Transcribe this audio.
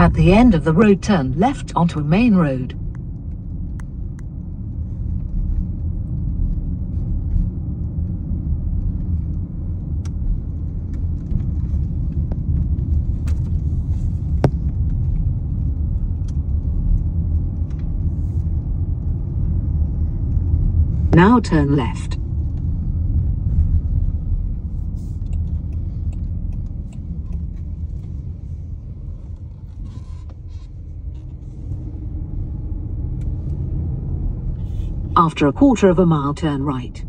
At the end of the road turn left onto a main road. Now turn left. After a quarter of a mile, turn right.